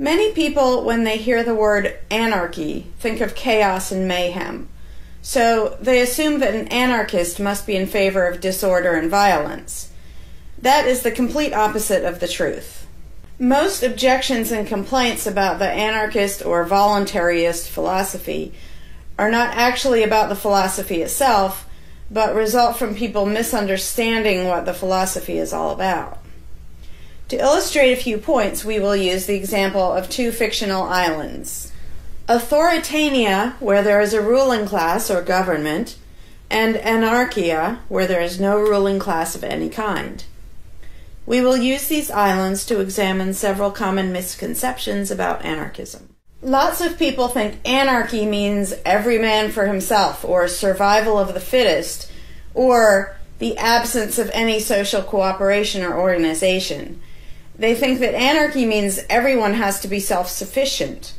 Many people, when they hear the word anarchy, think of chaos and mayhem. So they assume that an anarchist must be in favor of disorder and violence. That is the complete opposite of the truth. Most objections and complaints about the anarchist or voluntarist philosophy are not actually about the philosophy itself, but result from people misunderstanding what the philosophy is all about. To illustrate a few points, we will use the example of two fictional islands. Authoritania, where there is a ruling class or government, and anarchia, where there is no ruling class of any kind. We will use these islands to examine several common misconceptions about anarchism. Lots of people think anarchy means every man for himself, or survival of the fittest, or the absence of any social cooperation or organization. They think that anarchy means everyone has to be self sufficient.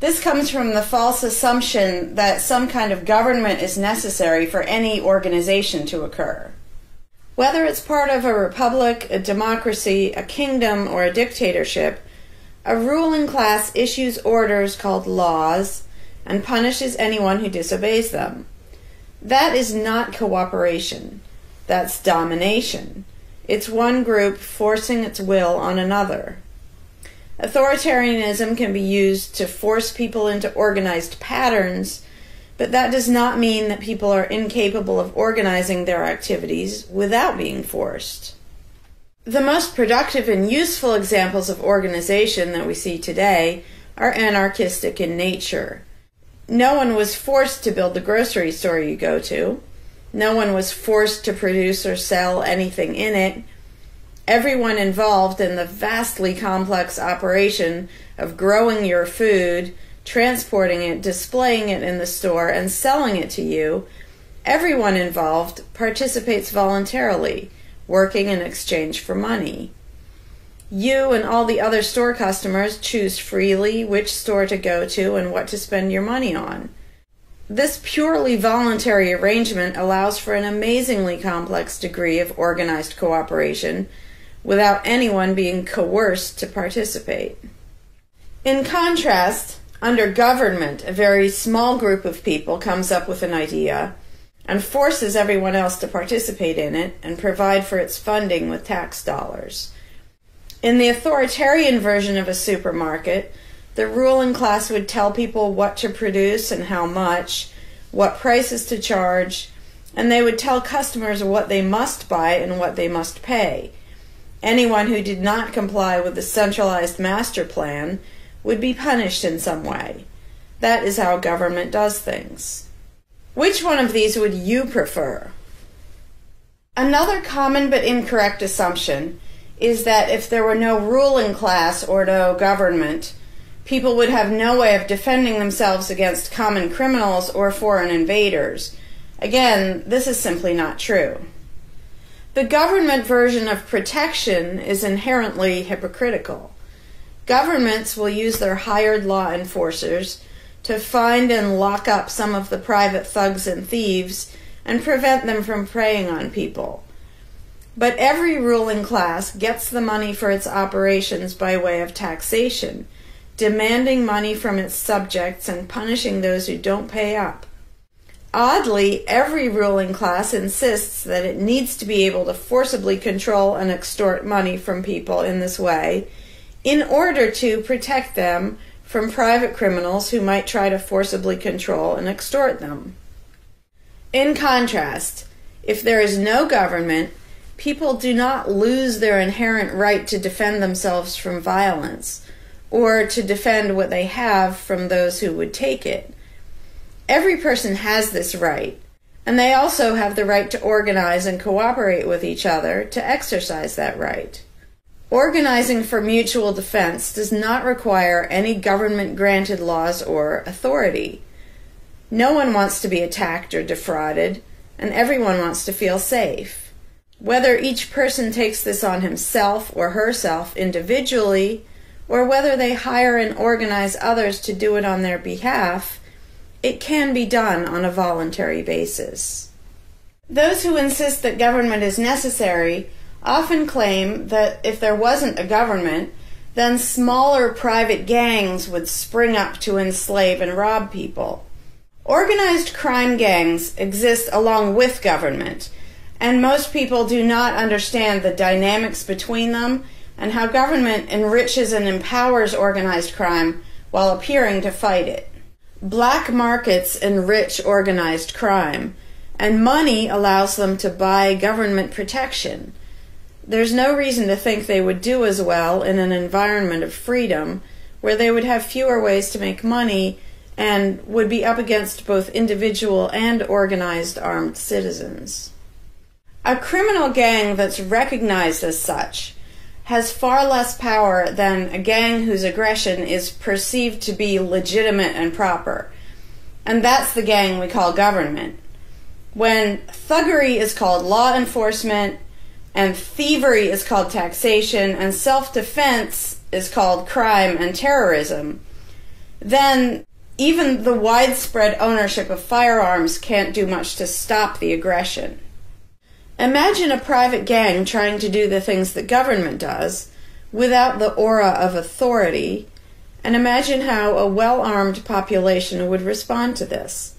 This comes from the false assumption that some kind of government is necessary for any organization to occur. Whether it's part of a republic, a democracy, a kingdom, or a dictatorship, a ruling class issues orders called laws and punishes anyone who disobeys them. That is not cooperation. That's domination. It's one group forcing its will on another. Authoritarianism can be used to force people into organized patterns, but that does not mean that people are incapable of organizing their activities without being forced. The most productive and useful examples of organization that we see today are anarchistic in nature. No one was forced to build the grocery store you go to. No one was forced to produce or sell anything in it. Everyone involved in the vastly complex operation of growing your food, transporting it, displaying it in the store, and selling it to you, everyone involved participates voluntarily, working in exchange for money. You and all the other store customers choose freely which store to go to and what to spend your money on. This purely voluntary arrangement allows for an amazingly complex degree of organized cooperation without anyone being coerced to participate. In contrast, under government, a very small group of people comes up with an idea and forces everyone else to participate in it and provide for its funding with tax dollars. In the authoritarian version of a supermarket, the ruling class would tell people what to produce and how much, what prices to charge, and they would tell customers what they must buy and what they must pay. Anyone who did not comply with the centralized master plan would be punished in some way. That is how government does things. Which one of these would you prefer? Another common but incorrect assumption is that if there were no ruling class or no government, people would have no way of defending themselves against common criminals or foreign invaders. Again, this is simply not true. The government version of protection is inherently hypocritical. Governments will use their hired law enforcers to find and lock up some of the private thugs and thieves and prevent them from preying on people. But every ruling class gets the money for its operations by way of taxation, demanding money from its subjects and punishing those who don't pay up. Oddly, every ruling class insists that it needs to be able to forcibly control and extort money from people in this way in order to protect them from private criminals who might try to forcibly control and extort them. In contrast, if there is no government, people do not lose their inherent right to defend themselves from violence or to defend what they have from those who would take it. Every person has this right, and they also have the right to organize and cooperate with each other to exercise that right. Organizing for mutual defense does not require any government granted laws or authority. No one wants to be attacked or defrauded, and everyone wants to feel safe. Whether each person takes this on himself or herself individually, or whether they hire and organize others to do it on their behalf, it can be done on a voluntary basis. Those who insist that government is necessary often claim that if there wasn't a government, then smaller private gangs would spring up to enslave and rob people. Organized crime gangs exist along with government, and most people do not understand the dynamics between them and how government enriches and empowers organized crime while appearing to fight it. Black markets enrich organized crime, and money allows them to buy government protection. There's no reason to think they would do as well in an environment of freedom where they would have fewer ways to make money and would be up against both individual and organized armed citizens. A criminal gang that's recognized as such has far less power than a gang whose aggression is perceived to be legitimate and proper. And that's the gang we call government. When thuggery is called law enforcement, and thievery is called taxation, and self defense is called crime and terrorism, then even the widespread ownership of firearms can't do much to stop the aggression. Imagine a private gang trying to do the things that government does without the aura of authority, and imagine how a well armed population would respond to this.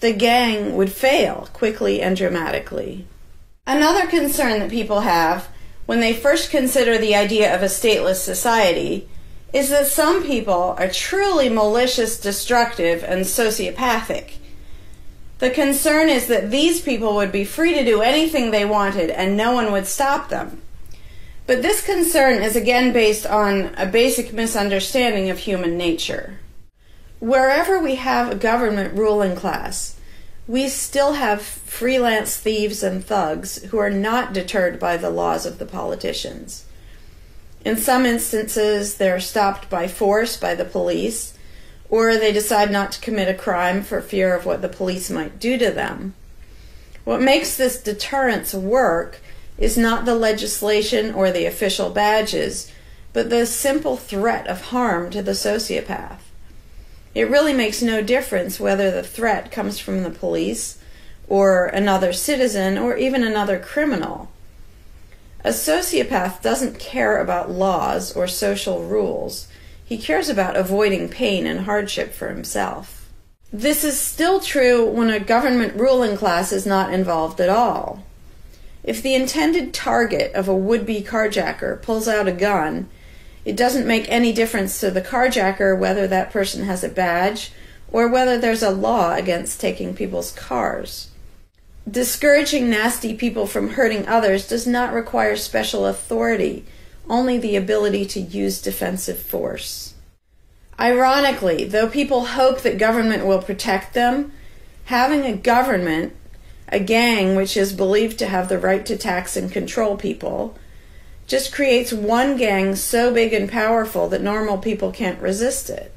The gang would fail quickly and dramatically. Another concern that people have when they first consider the idea of a stateless society is that some people are truly malicious, destructive, and sociopathic. The concern is that these people would be free to do anything they wanted and no one would stop them. But this concern is again based on a basic misunderstanding of human nature. Wherever we have a government ruling class, we still have freelance thieves and thugs who are not deterred by the laws of the politicians. In some instances, they're stopped by force by the police, or they decide not to commit a crime for fear of what the police might do to them. What makes this deterrence work is not the legislation or the official badges, but the simple threat of harm to the sociopath. It really makes no difference whether the threat comes from the police, or another citizen, or even another criminal. A sociopath doesn't care about laws or social rules. He cares about avoiding pain and hardship for himself. This is still true when a government ruling class is not involved at all. If the intended target of a would be carjacker pulls out a gun, it doesn't make any difference to the carjacker whether that person has a badge or whether there's a law against taking people's cars. Discouraging nasty people from hurting others does not require special authority, only the ability to use defensive force. Ironically, though people hope that government will protect them, having a government, a gang which is believed to have the right to tax and control people, just creates one gang so big and powerful that normal people can't resist it.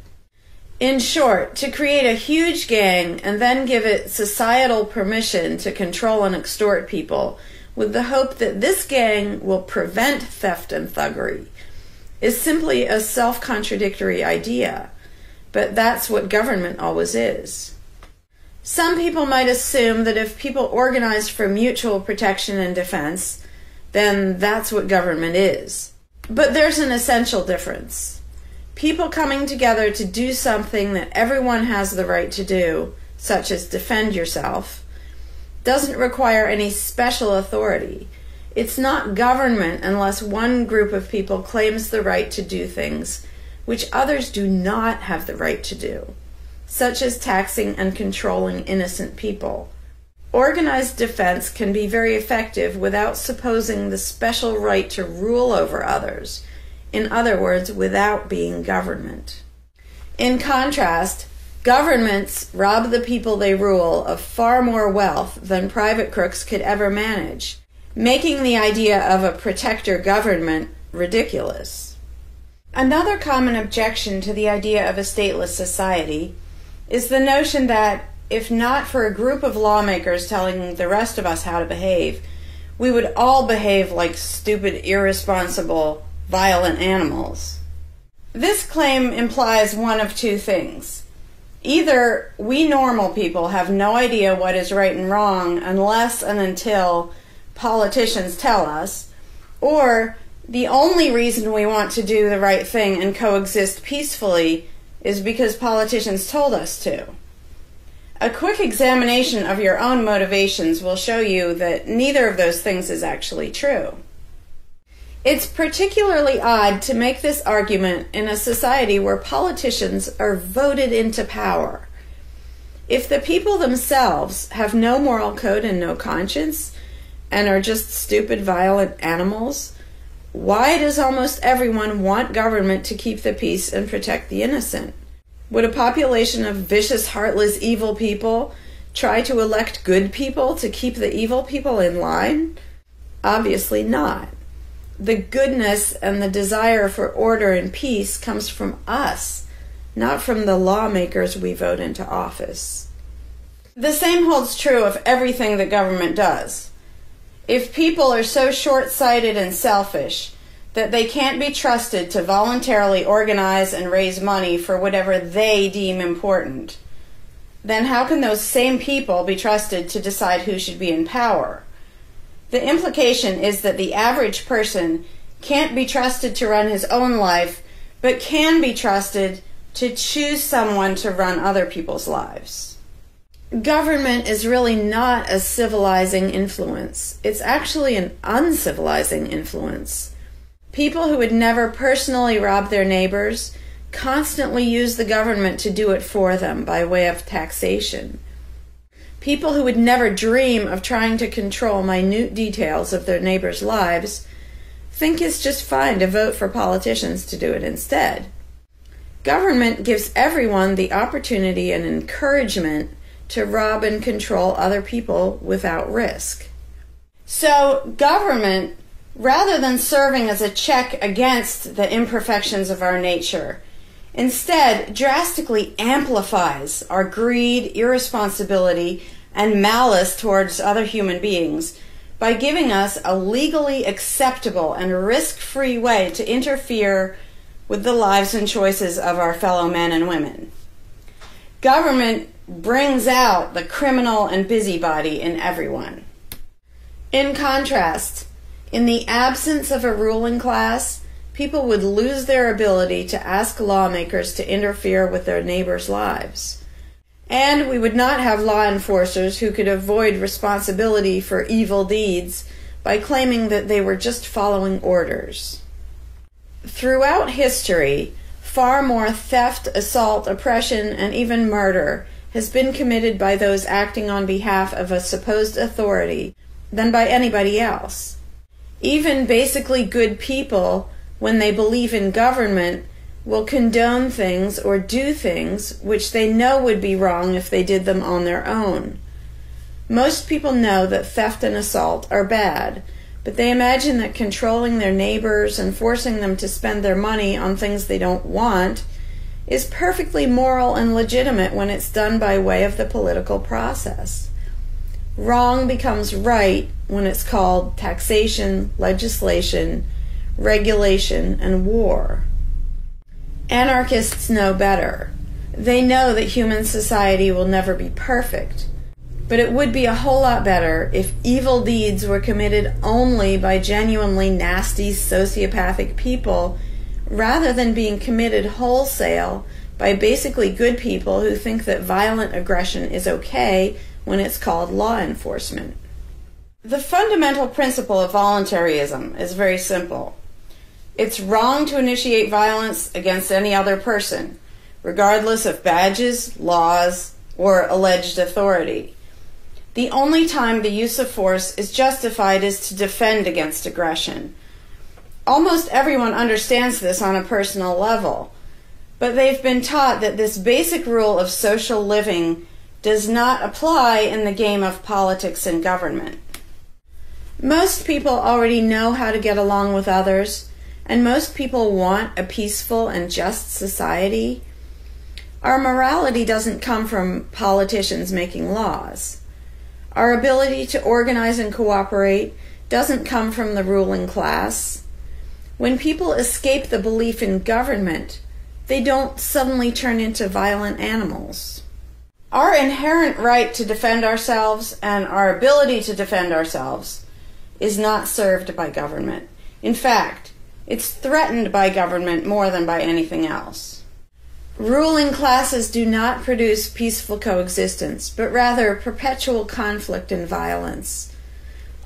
In short, to create a huge gang and then give it societal permission to control and extort people with the hope that this gang will prevent theft and thuggery is simply a self contradictory idea, but that's what government always is. Some people might assume that if people organize for mutual protection and defense, then that's what government is. But there's an essential difference people coming together to do something that everyone has the right to do, such as defend yourself, doesn't require any special authority. It's not government unless one group of people claims the right to do things which others do not have the right to do, such as taxing and controlling innocent people. Organized defense can be very effective without supposing the special right to rule over others in other words, without being government. In contrast, governments rob the people they rule of far more wealth than private crooks could ever manage, making the idea of a protector government ridiculous. Another common objection to the idea of a stateless society is the notion that if not for a group of lawmakers telling the rest of us how to behave, we would all behave like stupid, irresponsible, violent animals. This claim implies one of two things. Either we normal people have no idea what is right and wrong unless and until politicians tell us, or The only reason we want to do the right thing and coexist peacefully is because politicians told us to. A quick examination of your own motivations will show you that neither of those things is actually true. It's particularly odd to make this argument in a society where politicians are voted into power. If the people themselves have no moral code and no conscience and are just stupid, violent animals, why does almost everyone want government to keep the peace and protect the innocent? Would a population of vicious, heartless, evil people try to elect good people to keep the evil people in line? Obviously not. The goodness and the desire for order and peace comes from us, not from the lawmakers we vote into office. The same holds true of everything that government does. If people are so short sighted and selfish that they can't be trusted to voluntarily organize and raise money for whatever they deem important, then how can those same people be trusted to decide who should be in power? The implication is that the average person can't be trusted to run his own life, but can be trusted to choose someone to run other people's lives. Government is really not a civilizing influence. It's actually an uncivilizing influence. People who would never personally rob their neighbors constantly use the government to do it for them by way of taxation. People who would never dream of trying to control minute details of their neighbors' lives think it's just fine to vote for politicians to do it instead. Government gives everyone the opportunity and encouragement to rob and control other people without risk. So, government rather than serving as a check against the imperfections of our nature, instead drastically amplifies our greed, irresponsibility, and malice towards other human beings by giving us a legally acceptable and risk free way to interfere with the lives and choices of our fellow men and women. Government brings out the criminal and busybody in everyone. In contrast, in the absence of a ruling class, people would lose their ability to ask lawmakers to interfere with their neighbors' lives. And we would not have law enforcers who could avoid responsibility for evil deeds by claiming that they were just following orders. Throughout history, far more theft, assault, oppression, and even murder has been committed by those acting on behalf of a supposed authority than by anybody else even basically good people, when they believe in government, will condone things or do things which they know would be wrong if they did them on their own. Most people know that theft and assault are bad, but they imagine that controlling their neighbors and forcing them to spend their money on things they don't want is perfectly moral and legitimate when it's done by way of the political process. Wrong becomes right when it's called taxation, legislation, regulation, and war. Anarchists know better. They know that human society will never be perfect. But it would be a whole lot better if evil deeds were committed only by genuinely nasty sociopathic people rather than being committed wholesale by basically good people who think that violent aggression is okay when it's called law enforcement. The fundamental principle of voluntarism is very simple. It's wrong to initiate violence against any other person, regardless of badges, laws, or alleged authority. The only time the use of force is justified is to defend against aggression. Almost everyone understands this on a personal level, but they've been taught that this basic rule of social living does not apply in the game of politics and government. Most people already know how to get along with others, and most people want a peaceful and just society. Our morality doesn't come from politicians making laws. Our ability to organize and cooperate doesn't come from the ruling class. When people escape the belief in government, they don't suddenly turn into violent animals. Our inherent right to defend ourselves and our ability to defend ourselves is not served by government. In fact, It's threatened by government more than by anything else. Ruling classes do not produce peaceful coexistence, but rather perpetual conflict and violence.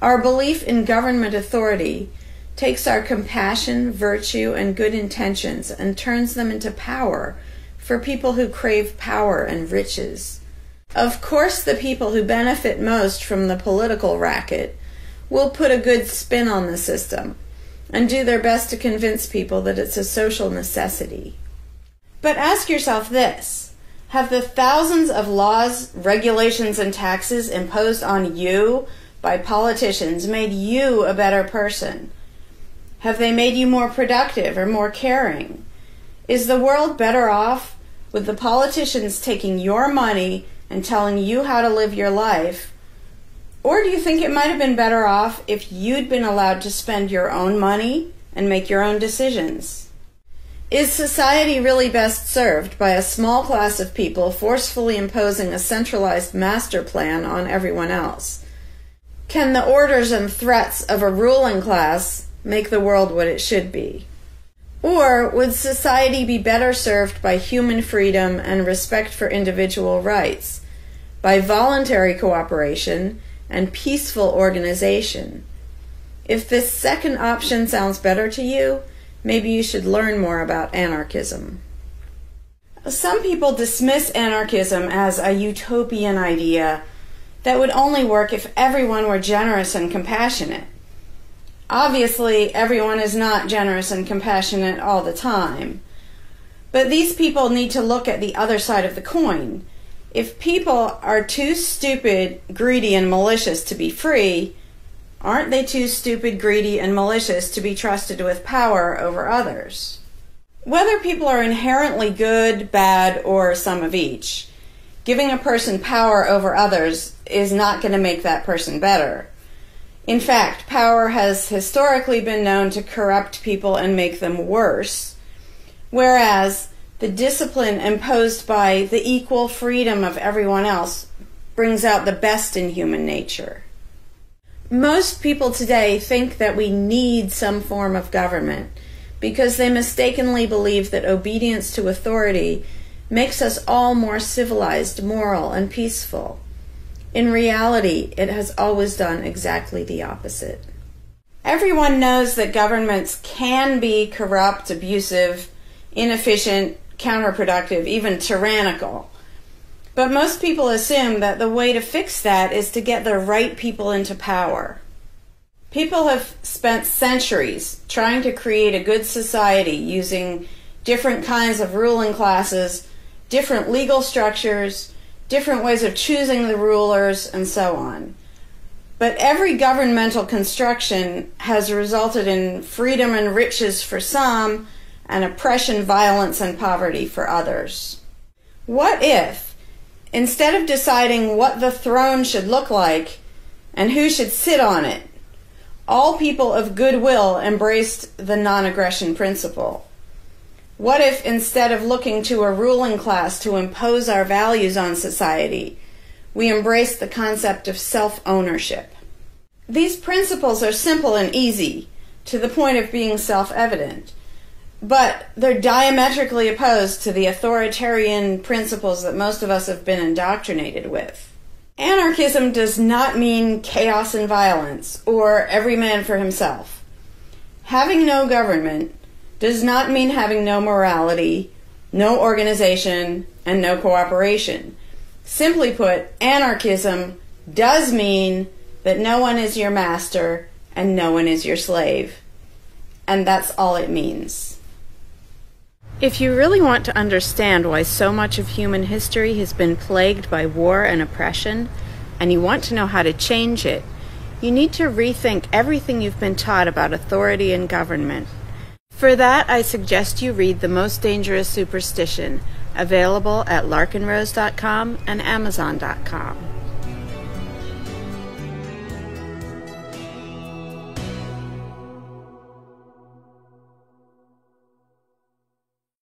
Our belief in government authority takes our compassion, virtue, and good intentions and turns them into power for people who crave power and riches. Of course, the people who benefit most from the political racket will put a good spin on the system and do their best to convince people that it's a social necessity. But ask yourself this Have the thousands of laws, regulations, and taxes imposed on you by politicians made you a better person? Have they made you more productive or more caring? Is the world better off with the politicians taking your money and telling you how to live your life? Or do you think it might have been better off if you'd been allowed to spend your own money and make your own decisions? Is society really best served by a small class of people forcefully imposing a centralized master plan on everyone else? Can the orders and threats of a ruling class make the world what it should be? Or would society be better served by human freedom and respect for individual rights, by voluntary cooperation and peaceful organization? If this second option sounds better to you, maybe you should learn more about anarchism. Some people dismiss anarchism as a utopian idea that would only work if everyone were generous and compassionate. Obviously, everyone is not generous and compassionate all the time. But these people need to look at the other side of the coin. If people are too stupid, greedy, and malicious to be free, aren't they too stupid, greedy, and malicious to be trusted with power over others? Whether people are inherently good, bad, or some of each, giving a person power over others is not going to make that person better. In fact, power has historically been known to corrupt people and make them worse, whereas the discipline imposed by the equal freedom of everyone else brings out the best in human nature. Most people today think that we need some form of government because they mistakenly believe that obedience to authority makes us all more civilized, moral, and peaceful. In reality, it has always done exactly the opposite. Everyone knows that governments can be corrupt, abusive, inefficient, counterproductive, even tyrannical. But most people assume that the way to fix that is to get the right people into power. People have spent centuries trying to create a good society using different kinds of ruling classes, different legal structures, different ways of choosing the rulers, and so on. But every governmental construction has resulted in freedom and riches for some and oppression, violence, and poverty for others. What if, instead of deciding what the throne should look like and who should sit on it, all people of goodwill embraced the non aggression principle? What if instead of looking to a ruling class to impose our values on society, we embrace the concept of self ownership? These principles are simple and easy, to the point of being self evident, but they're diametrically opposed to the authoritarian principles that most of us have been indoctrinated with. Anarchism does not mean chaos and violence, or every man for himself. Having no government does not mean having no morality, no organization, and no cooperation. Simply put, anarchism does mean that no one is your master and no one is your slave. And that's all it means. If you really want to understand why so much of human history has been plagued by war and oppression, and you want to know how to change it, you need to rethink everything you've been taught about authority and government. For that, I suggest you read The Most Dangerous Superstition, available at larkenrose.com and amazon.com.